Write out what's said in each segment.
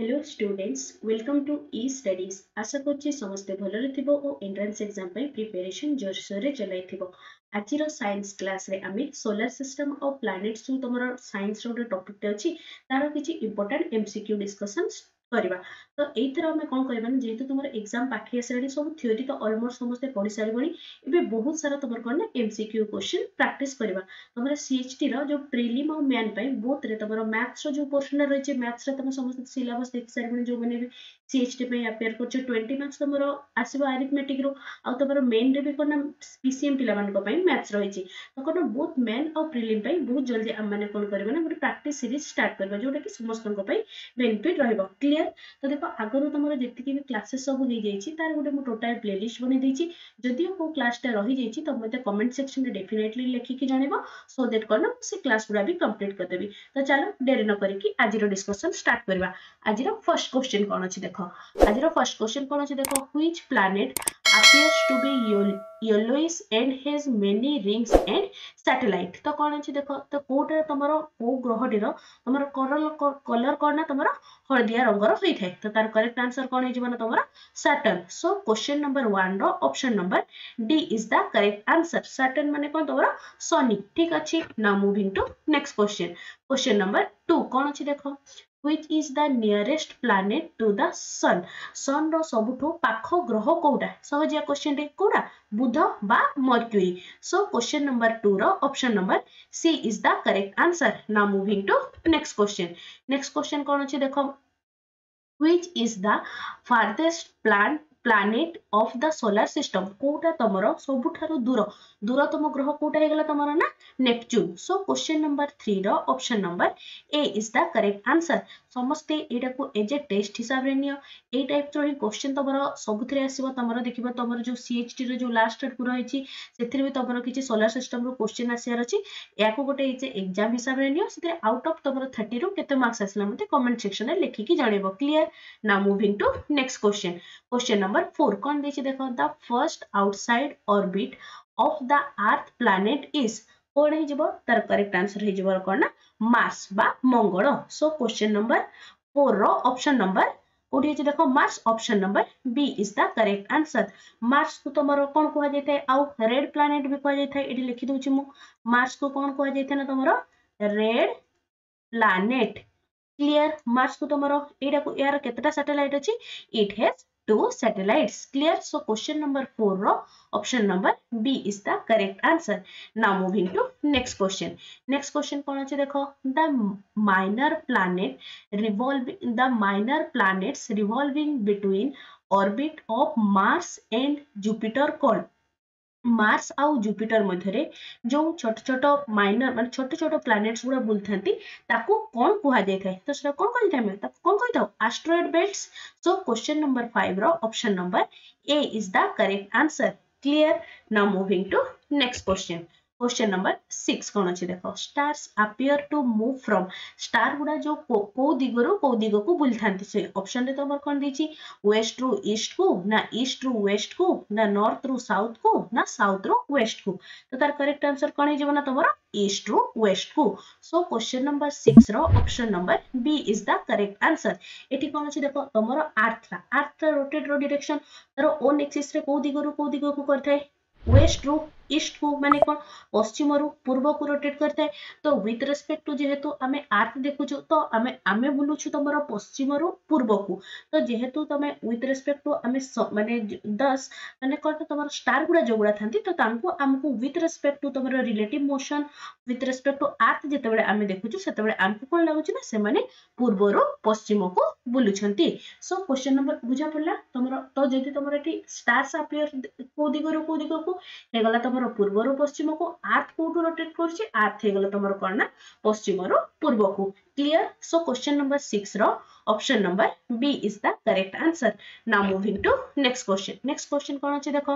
Hello students welcome to E studies ଆଶା କରୁଛି ସମସ୍ତେ ଭଲରେ ଥିବ ଓ ଏଣ୍ଟ୍ରାନ୍ସ ଏକ୍ଜାମ୍ ପାଇଁ ପ୍ରିପାରେସନ୍ ଜୋରସୋରରେ ଚଲାଇଥିବ ଆଜିର ସାଇନ୍ସ କ୍ଲାସ୍ରେ ଆମେ ସୋଲାର ସିଷ୍ଟମ୍ ଆଉ ପ୍ଲାନେଟ୍ସ ଯେଉଁ ତୁମର ସାଇନ୍ସର ଗୋଟେ ଟପିକ୍ଟେ ଅଛି ତାର କିଛି ଇମ୍ପୋର୍ଟାଣ୍ଟ ଏମ୍ସିକ୍ୟୁ ଡିସ୍କସନ୍ କରିବା ତ ଏଇଥିରେ ଆମେ କ'ଣ କରିବା ନା ଯେହେତୁ ତୁମର ଏକ୍ଜାମ୍ ପାଖେଇ ଆସିଲାଣି ସବୁ ଥିଓରି ତ ଅଲମୋଷ୍ଟ ସମସ୍ତେ ପଢ଼ି ସାରିବଣି ଏବେ ବହୁତ ସାରା ତୁମର କ'ଣ ନା M C Q question practice କରିବା ତୁମର ସି ଏଚ୍ ଟିର ଯେଉଁ ପ୍ରିଲିମ୍ ଆଉ ମ୍ୟାନ୍ ପାଇଁ ବୋଥରେ ତୁମର ମ୍ୟାଥ୍ସର ଯେଉଁ ପୋର୍ସନ୍ଟା ରହିଛି ମ୍ୟାଥ୍ସରେ ତୁମେ ସମସ୍ତେ ସିଲାବସ୍ ଦେଖି ସାରିବଣି ଯେଉଁମାନେ ବି ସି ଏଚ୍ ଟି ପାଇଁ ଆପିଆର କରୁଛ ଟ୍ୱେଣ୍ଟି ମାର୍କ୍ସ ତୁମର ଆସିବ ଆରିଥମେଟିକ୍ରୁ ଆଉ ତୁମର ମେନ୍ରେ ବି କ'ଣ ନା ପି ସି ଏମ୍ ପିଲାମାନଙ୍କ ପାଇଁ ମ୍ୟାଥ୍ସ ରହିଛି ତ କ'ଣ ବୋଥ୍ ମେନ୍ ଆଉ ପ୍ରିଲିମ୍ ପାଇଁ ବହୁତ ଜଲ୍ଦି ଆମେମାନେ କ'ଣ କରିବା ନା ଗୋଟେ ପ୍ରାକ୍ଟିସ୍ ସିରିଜ୍ ଷ୍ଟାର୍ଟ କରିବା ଯେଉଁଟାକି ସମସ୍ତଙ୍କ ପାଇଁ ବେନିଫିଟ୍ ରହିବ କ୍ଲିୟର କ୍ଲିୟର ତ ଦେଖ আগর তোমার যেতিকি ক্লাসেস সব হয়ে যাই তার গোটে টোটাল প্লে প্লেলিস্ট বনাই দিয়েছি যদিও কেউ ক্লাসটা রয়ে যাই তো মতো কমেন্ট সেকশনে ডেফিনেটলি লেখিকি জানিব সো দ্যাট কোন সে ক্লাস পুরা বি কমপ্লিট করে দেবি তো চলো ডেরি ন করি আজির ডিসকশন স্টার্ট করা আজির ফার্স্ট কোশ্চেন কোন আছে দেখো আজির ফার্স্ট কোশ্চেন কোন আছে দেখো which planet appears to be yellowish and has many rings and satellite ତ କ'ଣ ଅଛି ଦେଖ ତ କୋଉଟା ତମର କୋଉ ଗ୍ରହଟିର ତମର କଲର କଲର କ'ଣ ନା ତମର ହଳଦିଆ ରଙ୍ଗର ହୋଇଥାଏ ତ ତାର କରେକ୍ଟ ଆନ୍ସର କ'ଣ ହେଇଯିବ ନା ତମର Saturn so question number one ର option number D is the correct answer Saturn ମାନେ କ'ଣ ତମର ଶନି ଠିକ ଅଛି ନା moving to next question question number two କ'ଣ ଅଛି ଦେଖ which is the nearest planet to the sun sun ର ସବୁଠୁ ପାଖ ଗ୍ରହ କୋଉଟା ସହଜିଆ କ୍ୱେଶ୍ଚନ ଟେ କୋଉଟା ବୁଧ ବା ମର୍କ୍ୟୁରୀ ସୋ କ୍ୱେଶ୍ଚନ ନମ୍ବର 2 ର option number C is the correct answer now moving to next question next question କ'ଣ ଅଛି ଦେଖ which is the farthest plant planet of the solar system কোটা তোমার সবুঠারু দূর দূরতম গ্রহ কোটা হয়ে তোমার না নেপচুন সো কোশ্চেন নম্বর 3 র option number A is the correct answer ସମସ୍ତେ ଏଇଟାକୁ ଏଜ୍ ଏ ଟେଷ୍ଟ ହିସାବରେ ନିଅ ଏଇ ଟାଇପ୍ର ହିଁ କ୍ୱେଶ୍ଚନ୍ ତମର ସବୁଥିରେ ଆସିବ ତମର ଦେଖିବ ତମର ଯେଉଁ ସି ଏଚ୍ ଟିର ଯେଉଁ ଲାଷ୍ଟ ଆଡ଼କୁ ରହିଛି ସେଥିରେ ବି ତମର କିଛି ସୋଲାର ସିଷ୍ଟମରୁ କ୍ୱେଶ୍ଚନ୍ ଆସିବାର ଅଛି ଏହାକୁ ଗୋଟେ ଏଜ୍ ଏ ଏକ୍ଜାମ୍ ହିସାବରେ ନିଅ ସେଥିରେ ଆଉଟ୍ ଅଫ୍ ତମର ଥାର୍ଟିରୁ କେତେ ମାର୍କସ୍ ଆସିଲା ମୋତେ କମେଣ୍ଟ ସେକ୍ସନରେ ଲେଖିକି ଜଣେଇବ କ୍ଲିୟର ନା moving to next question question number four କ'ଣ ଦେଇଛି ଦେଖ the first outside orbit of the earth planet is কোণ হয়ে তার করেক্ট আনসর হয়ে কোণ না? মার্স বা মঙ্গল। সো কোশ্চেন নম্বর ফোর র অপশন নম্বর কোটি হচ্ছে দেখো? Mars option number B is the correct answer Mars কু তোমার কোণ কুহযাই থাকে আউ রেড প্ল্যানেট বি কুহযাই থাকে এটি লিখি দেউছি মু। মার্স কু কোণ কুহযাই থাকে না তোমার রেড প্ল্যানেট ক্লিয়ার মার্স কু তোমার এইটা এর কতটা স্যাটেলাইট আছে? It has two satellites clear so question number 4 ro option number b is the correct answer now moving to next question next question kon ache dekho the minor planet revolving the minor planets revolving between orbit of mars and jupiter called Mars ଆଉ Jupiter ମଧ୍ୟରେ ଯେଉଁ ଛୋଟ ଛୋଟ minor ମାନେ ଛୋଟ ଛୋଟ planets ଗୁଡ଼ା ବୁଲିଥାନ୍ତି ତାକୁ କ'ଣ କୁହାଯାଇଥାଏ ତ ସେଟା କ'ଣ କହିଥାଏ ଆମେ ତାକୁ କ'ଣ କହିଥାଉ asteroid belts so question number five ର option number A is the correct answer clear now moving to next question question number six कौन अच्छे देख? Stars appear to move from star गुड़ा जो को दिगरु को दिग को बुली था ऑप्शन रे तुम कौन दी वेस्ट रु ईस्ट को, ना ईस्ट रु वेस्ट को, ना नॉर्थ रु साउथ को, ना साउथ रु वेस्ट को। तो तार करेक्ट आंसर कौन हो तुम ईस्ट रु वेस्ट को। So question number six option number B is the correct answer eighty कौन अच्छे देख? तुम आर्थ आर्थ रोटेट रो डायरेक्शन तार ओन एक्सिस रे को दिगरु को दिग को करथाय वेस्ट रु ईस्ट को माने कौन? पश्चिम रु पूर्व को रोटेट करता है। तो विथ रेस्पेक्ट टू जेहेतु आम आर्थ देखुचु तो आम आम बुलुछु तुम पश्चिम रु पूर्व को। तो जेहेतु तुम विथ रेस्पेक्ट टू आम माने दस, माने कौन? तुम स्टार गुड़ा जो गुड़ा था तो आमको विथ रेस्पेक्ट टू तुम relative motion with respect to Earth जिते आम देखुचु से आमको कौन लगुच ना? से पूर्व रु पश्चिम को बुलुंट सो क्वेश्चन नंबर बुझा पड़ा तुम तो जदि तुम ये তোমার পূর্বর পশ্চিমকু আর্থ কোটু রোটেট করছে আর্থ হয়ে গেল তোমার কোণ না পশ্চিমর পূর্বকু clear so question number six র option number B is the correct answer না moving to next question next question কোণ আছে দেখো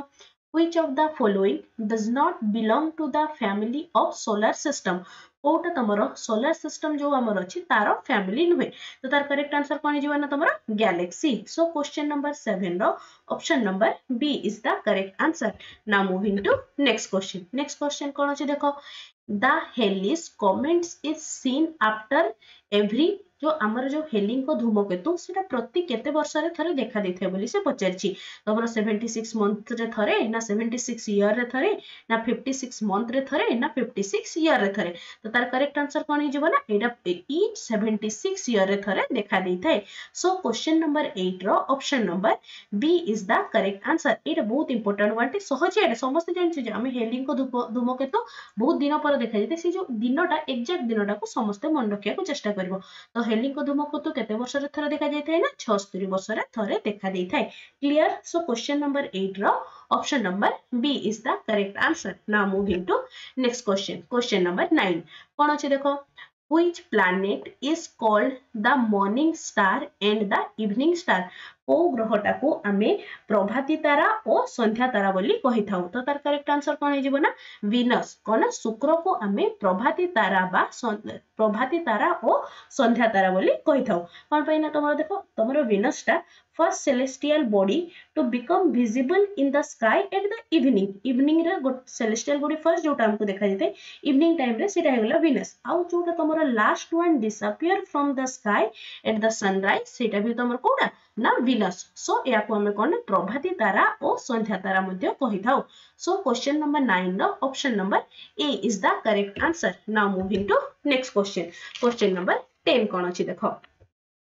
which of the following does not belong to the family of solar system? Kota तुमर solar system जो आमर अच्छी तार फैमिली नुहे तो तार करेक्ट आंसर कौन हो ना तुम galaxy so question number seven option number B is the correct answer ना moving to next question next question कौन अच्छे देख the Halley's comets is seen after every जो आमर जो हेलिंको धूमकेतु सेटा प्रति केते वर्षरे थरे देखा बोली से पचारछि तमरो 76 मंथ रे थरे ना 76 ईयर रे थरे ना 56 मंथ रे थरे ना 56 ईयर रे थरे तो तार करेक्ट आंसर कोन हि ना एटा ईच 76 ईयर रे थरे देखा देथाय so question number 8 row option number B is the correct answer एटा बहुत इंपोर्टेंट वाटे सहज एटा समस्त जानछु जे हम हेलिंको धूमकेतु बहुत दिन पर देखा जेते से जो दिनटा एग्जैक्ट दिनटा को ହେଲିଙ୍କ ଧୂମକେତୁ କେତେ ବର୍ଷରେ ଥରେ ଦେଖାଯାଇଥାଏ ନା ଛଅସ୍ତରୀ ବର୍ଷରେ ଥରେ ଦେଖାଦେଇଥାଏ clear so question number eight ର option number B is the correct answer ନା moving to next question question number nine କଣ ଅଛି ଦେଖ which planet is called the morning star and the evening star କୋଉ ଗ୍ରହଟାକୁ ଆମେ ପ୍ରଭାତୀ ତାରା ଓ ସନ୍ଧ୍ୟା ତାରା ବୋଲି କହିଥାଉ ତ ତାର କରେକ୍ଟ ଆନ୍ସର କଣ ହେଇଯିବ ନା ଭିନସ୍ କଣ ଶୁକ୍ରକୁ ଆମେ ପ୍ରଭାତୀ ତାରା ବା ପ୍ରଭାତୀ ତାରା ଓ ସନ୍ଧ୍ୟା ତାରା ବୋଲି କହିଥାଉ କଣ ପାଇଁ ନା ତମର ଦେଖ ତମର ଭିନସ୍ ଟା first celestial body to become visible in the sky at the evening evening रे celestial body first जोटा हमको देखा जाते evening time रे सेटा हेगला Venus आउ जोटा तमरो last one disappear from the sky at the sunrise सेटा भी तमर कोडा ନା ଭିନସ୍ ସୋ ଏହାକୁ ଆମେ କ'ଣ ପ୍ରଭାତୀ ତାରା ଓ ସନ୍ଧ୍ୟା ତାରା ମଧ୍ୟ କହିଥାଉ so question number ନାଇନର option number A is the correct answer now moving to next question question number ten କ'ଣ ଅଛି ଦେଖ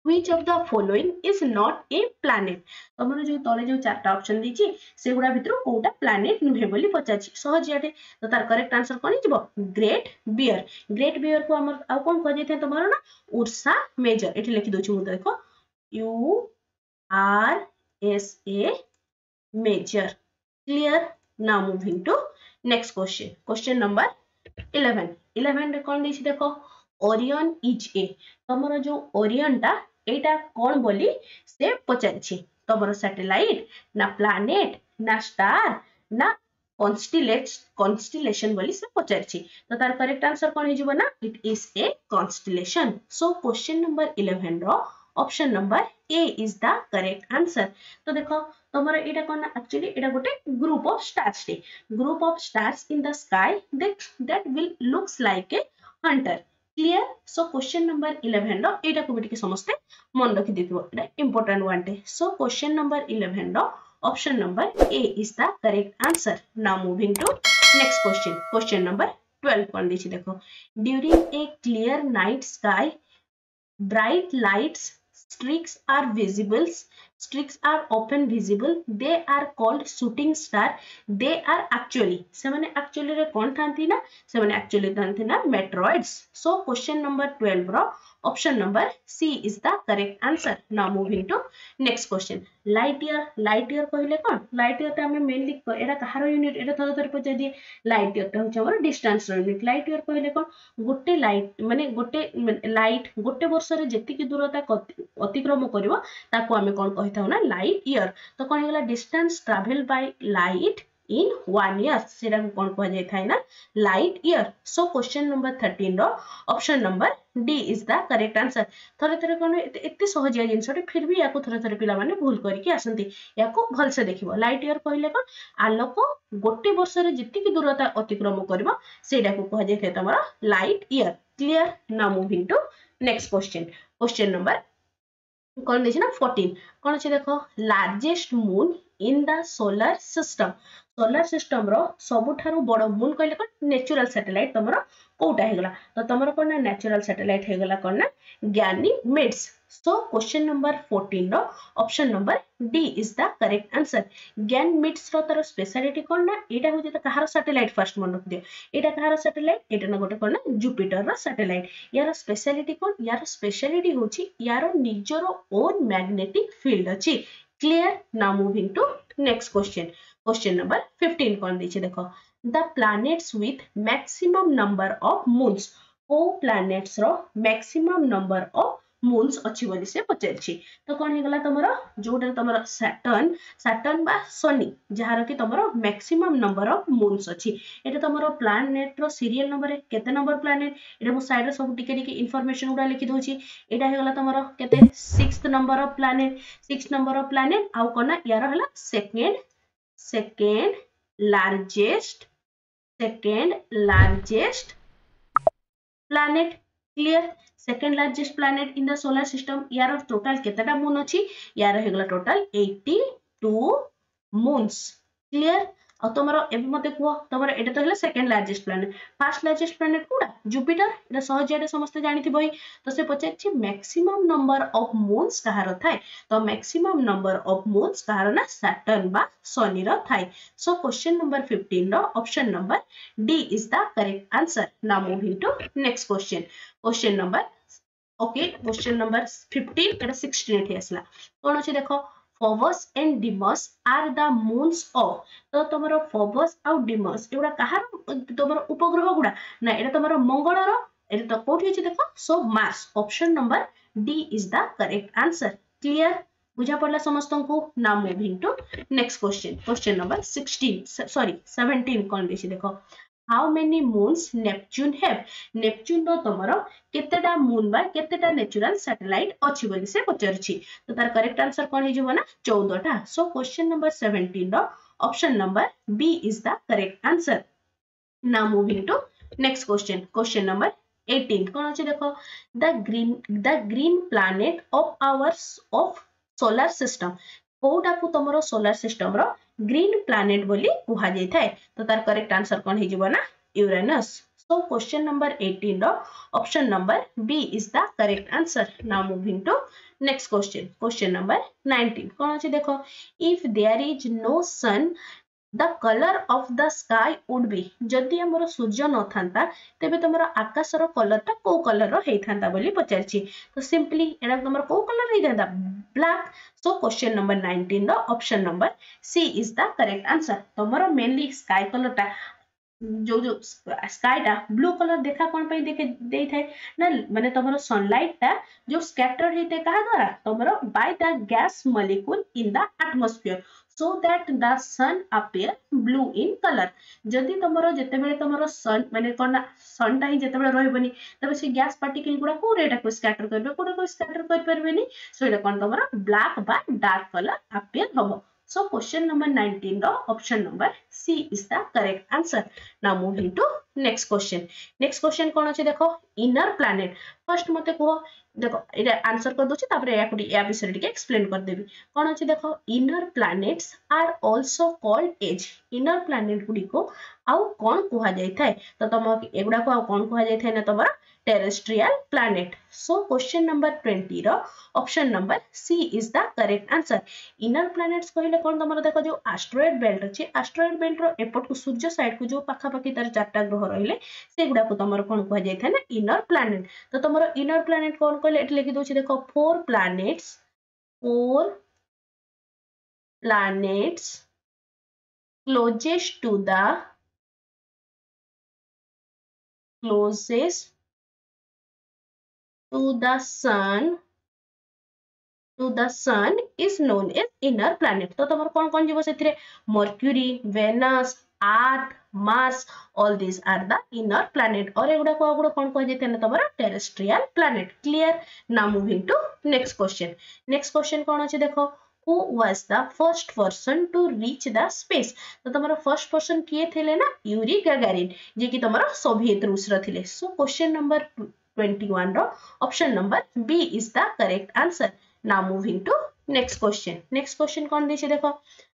which of the following is not a planet ତମର ଯୋଉ ତଳେ ଯୋଉ ଚାରଟା ଅପସନ ଦେଇଛି ସେଗୁଡା ଭିତରୁ କୋଉଟା planet ନୁହେଁ ବୋଲି ପଚାରିଛି ସହଜିଆଟେ ତ ତାର କରେକ୍ଟ ଆନ୍ସର କ'ଣ ହେଇଯିବ ଗ୍ରେଟ୍ ବିୟର ଗ୍ରେଟ୍ ବିୟରକୁ ଆମର ଆଉ କ'ଣ କୁହାଯାଇଥାଏ ତମର ନା ଉର୍ସା ମେଜର ଏଠି ଲେଖି ଦଉଛି ମୁଁ ଦେଖ U Ursa major clear now moving to next question question number 11 11 ରେ କଣ ଦେଇଛି ଦେଖ ଓରିୟନ ଇଜ ଏ ତମର ଯୋଉ ଓରିୟନ ଟା ଏଇଟା କଣ ବୋଲି ସେ ପଚାରିଛି ତମର ସାଟେଲାଇଟ ନା ପ୍ଲାନେଟ ନା ଷ୍ଟାର ନା constellation ବୋଲି ସେ ପଚାରିଛି ତ ତାର କରେକ୍ଟ ଆନ୍ସର କଣ ହେଇଯିବ ନା it is a constellation so question number 11 ର option number A is the correct answer তো দেখো তোমার এটা কোন অ্যাকচুয়ালি এটা গোটে গ্রুপ অফ স্টার্স টে group of stars in the sky that that will looks like a hunter clear so question number 11 रो एटा को बिटिके समस्ते मन रखि दिथिबो एटा इंपोर्टेंट वन टे सो question number 11 row option number A is the correct answer now moving to next question question number 12 कोन दिछि देखो during a clear night sky bright lights streaks are visible streaks are often visible they are called shooting star they are actually se mane actually re kon thanti na se mane actually thanti na metroids so question number 12 ro option number c is the correct answer now moving to next question light year light year কহিলে কোন light ইয়ারটা আমি mainly এটা কাহার unit এটা থরে থরে পচাই দিয়ে light ইয়ারটা হচ্ছে আমার ডিষ্টান্সর ইউনিট লাইট ইয়ার কহিলে কোন গোটে লাইট মানে গোটে লাইট গোটে বর্ষরে যেতিকি দূরতা অতিক্রম করিব তাকু আমি কোন কহিথাও না লাইট ইয়ার তো কোন হেলা distance travel by light in one year से कौन कहुना light year so question number thirteen रप्सन number D is the correct answer थे थे कौन एत सहजिया जिनसटे फिर भी या थे थे पे भूल करके आसती। भलसे देख लाइट इयर कहले कौन? आलोक गोटे वर्ष जीतिकी दूरता अतिक्रम कर कहुए तुम लाइट इयर क्लीयर ना moving to next question question number कौन देखना फोर्टीन कौन अच्छे देख? Largest moon in the solar system solar system रो सबुठारु बड़ मून कहले कोन नेचुरल सैटेलाइट तमरो कोउटा हेगला तो तमरो कोन ना नेचुरल सैटेलाइट हेगला कोन ना Ganymedes so question number 14 row option number D is the correct answer Ganymedes रो तार स्पेशलिटी कोन ना एटा हो जेता कहार सैटेलाइट फ़र्स्ट मन रख दियो एटा कहार सैटेलाइट एटा ना गोटे कोन ना जुपिटर रो सैटेलाइट यार स्पेशलिटी कोन यार स्पेशलिटी होची यार निजरो ओन मैग्नेटिक फ़ील्ड अछि क्लियर टू क्वेश्चन नंबर 15 कौन दीजिए? देखो the planets with maximum number of moons को प्लैनेट्स रो मैक्सिमम नंबर ऑफ़ मून्स अच्छी बोली से पचारछि तो कौन हेगला तमरो? जोटा तमरो सैटर्न सैटर्न शनि जहार कि तमरो मैक्सिमम नंबर ऑफ़ मून्स एटा तमरो प्लैनेट रो सीरियल नंबर है। केते नंबर प्लैनेट एटा मो साइड रे सब टिके इंफॉर्मेशन उडा लिखि दोछि एटा हेगला तमरो केते 6th number of planet 6th number of planet आउ कोना यार हला second second largest second largest planet clear second largest planet in the solar system यार total केतेटा moon अछि यार हेगला total 82 moons क्लियर ଆଉ ତମର ଏବେ ମତେ କୁହ ତମର ଏଇଟା ତ ହେଲା second largest planet first largest planet କୋଉଟା ଜୁପିଟର ଏଇଟା ସହଜିଆରେ ସମସ୍ତେ ଜାଣିଥିବ ହିଁ ତ ସେ ପଚାରିଛି ମ୍ୟାକ୍ସିମମ୍ ନମ୍ବର ଅଫ ମୁନ୍ସ କାହାର ଥାଏ ତ ମ୍ୟାକ୍ସିମମ୍ ନମ୍ବର ଅଫ ମୁନ୍ସ କାହାର ନା ସାଟର୍ନ ବା ଶନିର ଥାଏ ସୋ କ୍ୱେଶ୍ଚନ ନମ୍ବର ଫିଫ୍ଟିନ ର option number D is the correct answer now moving to next question question number okay question number 15 एटा 16 एठी आसला कोन अछि देखो Phobos and Deimos are the moons of ତ ତମର Phobos ଆଉ Deimos ଏଗୁଡ଼ା କାହାର ତମର ଉପଗ୍ରହ ଗୁଡ଼ା ନା ଏଇଟା ତମର ମଙ୍ଗଳର ଏଇଟା ତ କୋଉଠି ଅଛି ଦେଖ so Mars option number D is the correct answer clear ବୁଝା ପଡିଲା ସମସ୍ତଙ୍କୁ ନା moving to next question question number 16 sorry 17 କଣ ଦେଇଛି ଦେଖ how many moons Neptune have Neptune रो तमर केतेटा मुन बा केतेटा नेचुरल सैटेलाइट अछि बोली से पचारछि तो तार करेक्ट आंसर कोन हे जेबो ना 14 टा so question number 17 row option number B is the correct answer now moving to next question question number 18 कोन अछि देखो the green the green planet of ours of solar system କୋଉଟାକୁ ତମର solar system ର green planet बोली कुहा जाई थाए तो तार करेक्ट आंसर कोन हे जीवो ना Uranus so question number 18 ro option number b is the correct answer now moving to next question question number 19 कोन अछि देखो if there is no sun the colour of the sky would be जदि आमर सूर्य न था तेबे तुम आकाशर कलरटा कौ colour होता बोली पचारि तो सिंपली एटा तुम कौ colour black so question number 19 row option number C is the correct answer तुम मेनली स्काय कलर टा जो जो स्काईटा ब्लू कलर देखा कौन पाई देखे, दे था? ना, मैंने तुम सनलाइट टा जो स्कैटर्ड हेते क्या द्वारा तुम by the gas molecule in the atmosphere so that the sun appear blue in color. जदि तुमरो जेतेबेले तुमरो सन माने कोन सन टा ही जेतेबेले रहबनी तबे से गैस पार्टिकल गुडा को रेटा को स्कैटर करबे कोडा को स्कैटर कर परबेनी सो एटा कोन तुमरो ब्लैक बा डार्क कलर appear हबो So, question number 19 the option number C is the correct answer. Now, moving to next question. Next question कौन अच्छे देखो, inner planet. First मते कहो, देखो এটা आंसर कर दोछि तापर या कुडी या विषय टिके एक्सप्लेन कर देबी कोन अछि देखो inner planets are also called as inner planet गुडी को, आउ कोन कुहा जाय थाए तो तम एगुडा को आउ कोन कुहा जाय थाए ना तमरा terrestrial planet. So, question number 20 row option number C is the correct answer inner planets कहले कोन तमरा देखो जो एस्ट्रॉयड बेल्ट अछि एस्ट्रॉयड बेल्ट रो एपट को सूर्य साइड को जो पाखा पाखी तार चारटा ग्रह रहिले सेगुडा को तमरा कोन कुहा जाय थाए ना इनर प्लैनेट तो तमरा इनर प्लैनेट कोन कहले एट लिखि दोछि देखो four planets four planets closest to the closest to the sun to the sun is known as inner planet तो तमर कौन कौन जीव से Mercury Venus Earth Mars all these are the inner planet और एगुडा को आगुडा कौन कह जेते ना तमरा terrestrial planet clear now moving to next question next question कौन अछि देखो who was the first person to reach the space तो तमरा first person किए थे ना यूरी गैगारिन जे कि तमरा सोवियत रूस र थिले so question number 21 option number b is the correct answer. Now moving to next question. Next question kon diche dekho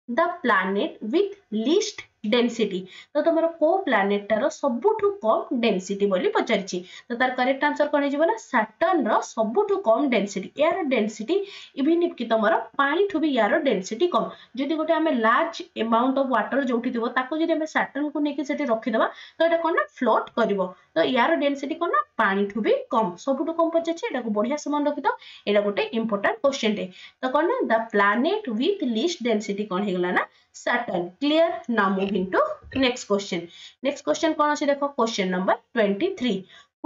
the planet with least density ତ ତମର କୋଉ ପ୍ଲାନେଟଟାର ସବୁଠୁ କମ ଡେନସିଟି ବୋଲି ପଚାରିଛି ତ ତାର କରେକ୍ଟ ଆନ୍ସର କଣ ହେଇଯିବ ନା ସାଟର୍ନର ସବୁଠୁ କମ ଡେନସିଟି ଏହାର ଡେନସିଟି ଇଭିନ୍ କି ତମର ପାଣିଠୁ ବି ୟାର ଡେନସିଟି କମ ଯଦି ଗୋଟେ ଆମେ ଲାର୍ଜ ଏମାଉଣ୍ଟ ଅଫ ୱାଟର ଯୋଉଠି ଥିବ ତାକୁ ଯଦି ଆମେ ସାଟର୍ନକୁ ନେଇକି ସେଠି ରଖିଦବା ତ ଏଇଟା କଣ ନା ଫ୍ଲୋଟ କରିବ ତ ୟାର ଡେନସିଟି କଣ ନା ପାଣିଠୁ ବି କମ ସବୁଠୁ କମ ପଚାରିଛି ଏଟାକୁ ବଢିଆ ସେ ମନେ ରଖିଥାଅ ଏଇଟା ଗୋଟେ ଇମ୍ପୋର୍ଟାଣ୍ଟ କ୍ୱେଶ୍ଚନଟେ ତ କଣ ନା the planet with least density କଣ ହେଇଗଲା ନା saturn clear now move into next question next question kon achi dekho question number 23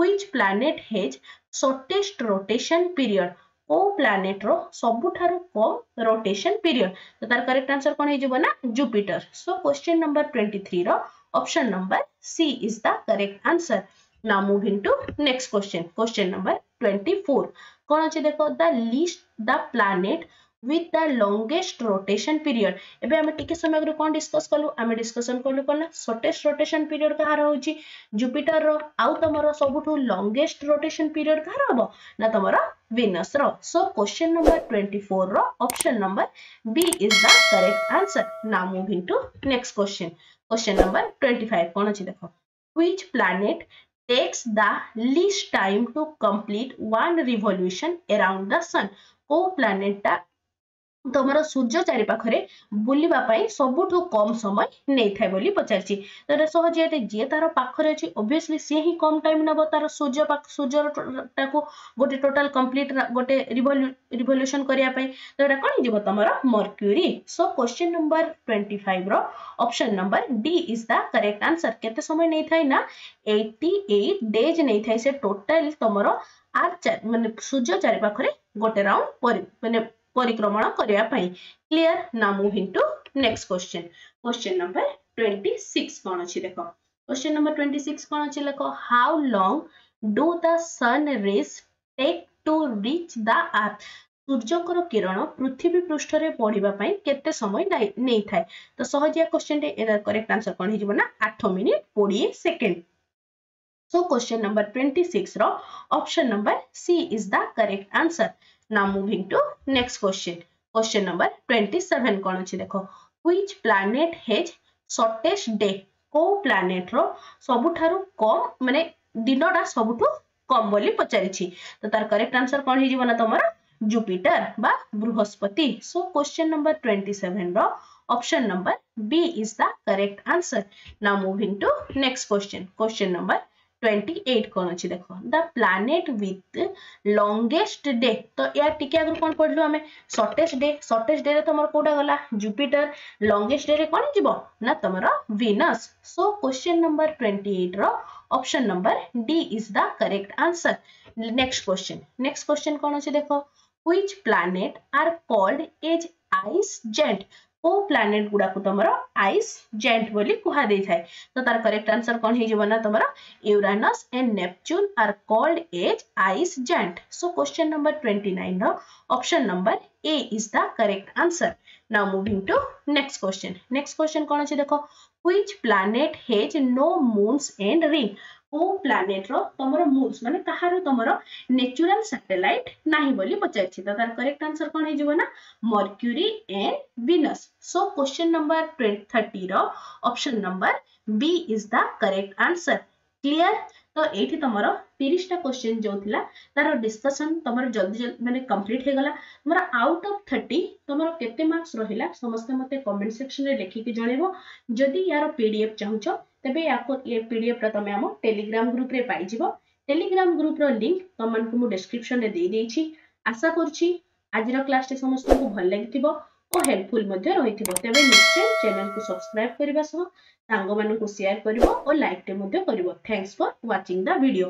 which planet has shortest rotation period କୋଉ ପ୍ଲାନେଟ ର ସବୁଠାରୁ କମ୍ ରୋଟେସନ ପିରିୟଡ ତ ତାର କରେକ୍ଟ ଆନ୍ସର କଣ ହେଇଯିବ ନା ଜୁପିଟର ସୋ କ୍ୱେଶ୍ଚନ ନମ୍ବର 23 ର option number C is the correct answer now move into next question question number 24 kon achi dekho the least the planet with the longest rotation period ଏବେ ଆମେ ଟିକେ ସମୟ ଆଗରୁ କ'ଣ ଡିସ୍କସ୍ କଲୁ ଆମେ discussion କଲୁ କ'ଣ ନା ସର୍ଟେଷ୍ଟ ରୋଟେସନ୍ ପିରିୟଡ଼ କାହାର ହେଉଛି ଜୁପିଟରର ଆଉ ତମର ସବୁଠୁ ଲଙ୍ଗେଷ୍ଟ ରୋଟେସନ୍ ପିରିୟଡ଼ କାହାର ହବ ନା ତମର ଭିନସର show question number twenty ଫୋରର option number B is the correct answer now moving to next question question number twenty five କ'ଣ ଅଛି ଦେଖ which planet takes the least time to complete one revolution around the sun କୋଉ ପ୍ଲାନେଟଟା ତମର ସୂର୍ଯ୍ୟ ଚାରି ପାଖରେ ବୁଲିବା ପାଇଁ ସବୁଠୁ କମ ସମୟ ନେଇଥାଏ ବୋଲି ପଚାରିଛି ତ ଏଟା ସହଜ ଏତେ ଯିଏ ତାର ପାଖରେ ଅଛି ଅବଭିୟସଲି ସିଏ ହିଁ କମ ଟାଇମ ନେବ ତାର ସୂର୍ଯ୍ୟ ସୂର୍ଯ୍ୟଟାକୁ ଗୋଟେ ଟୋଟାଲ କମ୍ପ୍ଲିଟ ଗୋଟେ ରିଭଲ୍ୟୁସନ କରିବା ପାଇଁ ତ ଏଟା କଣ ହେଇଯିବ ତମର Mercury so question number twenty five ର option number D is the correct answer କେତେ ସମୟ ନେଇଥାଏ ନା ଏଇଟି ଏଇଟ ଡେଜ ନେଇଥାଏ ସେ ଟୋଟାଲ ତମର ଆର୍ ମାନେ ସୂର୍ଯ୍ୟ ଚାରି ପାଖରେ ଗୋଟେ ରାଉଣ୍ଡ ମାନେ ପରିକ୍ରମଣ କରିବା ପାଇଁ କ୍ଲିୟର ନା moving to next question question number twenty six କ'ଣ ଅଛି ଦେଖ କ୍ୱେଶ୍ଚନ ନମ୍ବର ଟ୍ୱେଣ୍ଟି ସିକ୍ସ କ'ଣ ଅଛି ଲେଖ how long do the sun rays take to reach the earth ସୂର୍ଯ୍ୟଙ୍କର କିରଣ ପୃଥିବୀ ପୃଷ୍ଠରେ ପଡ଼ିବା ପାଇଁ କେତେ ସମୟ ନେଇଥାଏ ତ ସହଜିଆ କ୍ୱେଶ୍ଚନଟେ ଏର କରେକ୍ଟ ଆନ୍ସର କ'ଣ ହେଇଯିବ ନା ଆଠ ମିନିଟ କୋଡ଼ିଏ second So question number 26 ro option number C is the correct answer. Now moving to next question. Question number 27 कौन अच्छी देखो which planet has shortest day को planet रो ସବୁଠାରୁ କମ ମାନେ ଦିନଟା ସବୁଠୁ କମ ବୋଲି ପଚାରିଛି ତ ତାର କରେକ୍ଟ ଆନ୍ସର କଣ ହେଇଯିବ ନା ତମର ଜୁପିଟର ବା ବୃହସ୍ପତି ସୋ କ୍ୱେଶ୍ଚନ ନମ୍ବର 27 ର option number B is the correct answer. Now moving to next question. Question number 28 कौन अच्छी देखो the planet with longest day तो यार टिके आगु कौन पढ़लु आमे शॉर्टेस्ट डे शॉर्टेस्ट डे रे तमर कोडा गला जुपिटर लंगेस्ट डे रे कौन जीवो ना तमर Venus so question number 28 row option number D is the correct answer next question next question कौन अच्छी देखो which planet are called as ice giant? କୋଉ ପ୍ଲାନେଟ ଗୁଡାକୁ ତମର ଆଇସ୍ ଜେଣ୍ଟ ବୋଲି କୁହାଯାଇଥାଏ ତ ତାର କରେକ୍ଟ ଆନ୍ସର କଣ ହେଇଯିବ ନା ତମର Uranus and Neptune are called as ice giant so question number twenty ନାଇନର option number A is the correct answer now moving to next question next question kon achi dekho which planet has no moons and ring କୋଉ ପ୍ଲାନେଟର ତମର ମୁନ୍ସ ମାନେ କାହାର ତମର natural satellite ନାହିଁ ବୋଲି ପଚାରିଛି ତ ତାର କରେକ୍ଟ ଆନ୍ସର କଣ ହେଇଯିବ ନା Mercury and Venus so question number thirty ର option number B is the correct answer clear ତ ଏଇଠି ତମର ତିରିଶଟା କ୍ୱେଶ୍ଚନ ଯୋଉ ଥିଲା ତାର ଡିସ୍କସନ ତମର ଜଲ୍ଦି ଜଲ୍ଦି ମାନେ କମ୍ପ୍ଲିଟ ହେଇଗଲା ତମର ଆଉଟ୍ ଅଫ୍ ଥର୍ଟି ତମର କେତେ ମାର୍କସ ରହିଲା ସମସ୍ତେ ମତେ କମେଣ୍ଟ ସେକ୍ସନରେ ଲେଖିକି ଜଣେଇବ ଯଦି ୟାର ପିଡିଏଫ ଚାହୁଁଛ ତେବେ ୟାକୁ ଏ ପିଡିଏଫଟା ତମେ ଆମ ଟେଲିଗ୍ରାମ ଗ୍ରୁପରେ ପାଇଯିବ ଟେଲିଗ୍ରାମ ଗ୍ରୁପର ଲିଙ୍କ ତମମାନଙ୍କୁ ମୁଁ ଡେସ୍କ୍ରିପସନରେ ଦେଇଦେଇଛି ଆଶା କରୁଛି ଆଜିର କ୍ଲାସଟି ସମସ୍ତଙ୍କୁ ଭଲ ଲାଗିଥିବ ଓ ହେଲ୍ପଫୁଲ ମଧ୍ୟ ରହିଥିବ ତେବେ ନିଶ୍ଚୟ ଚ୍ୟାନେଲକୁ ସବସ୍କ୍ରାଇବ କରିବା ସହ ସାଙ୍ଗମାନଙ୍କୁ ସେୟାର କରିବ ଓ ଲାଇକଟେ ମଧ୍ୟ କରିବ thanks for watching the video